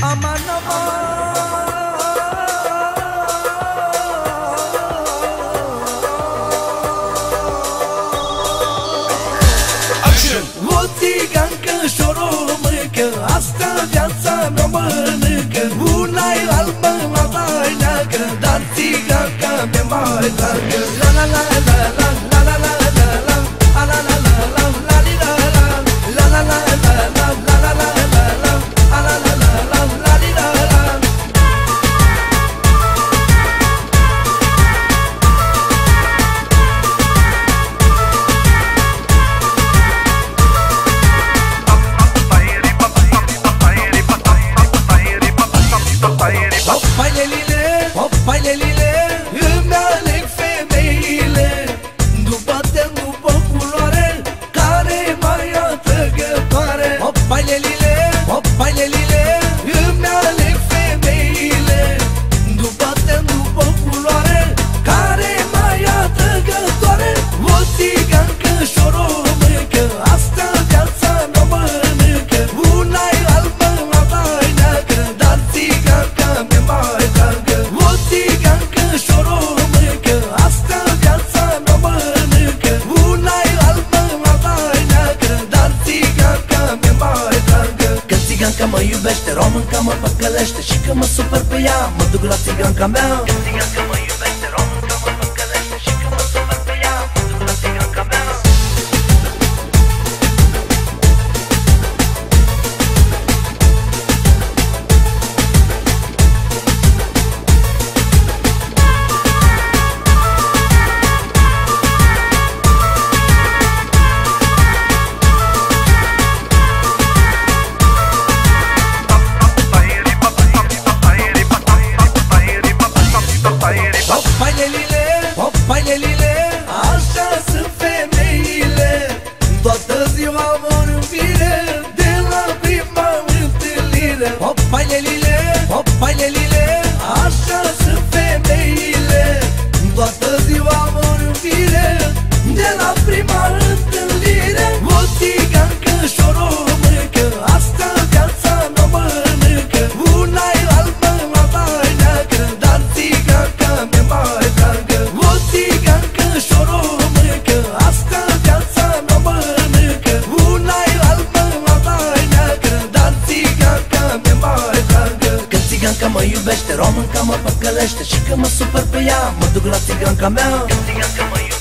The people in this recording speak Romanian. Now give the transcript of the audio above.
Aman aman O țigancă și o româncă Asta viața mea mănâncă Una-i albă, alta-i neagră La la la la la. Hopailelile Îmi aleg femeile. După tem, după culoare Care mai atrăgătoare. O țigancă și o româncă Asta viața mea mănâncă. Una e albă, alta e neagră Dar țiganca mea mai dragă mă păcălește Și că mă supăr pe ea, mă duc la țiganca mea. Că țiganca mă lelile, hoppay lily. Țiganca mă iubește, românca mă păcălește Și că mă supăr pe ea, mă duc la țiganca mea. Că țiganca mă iubește,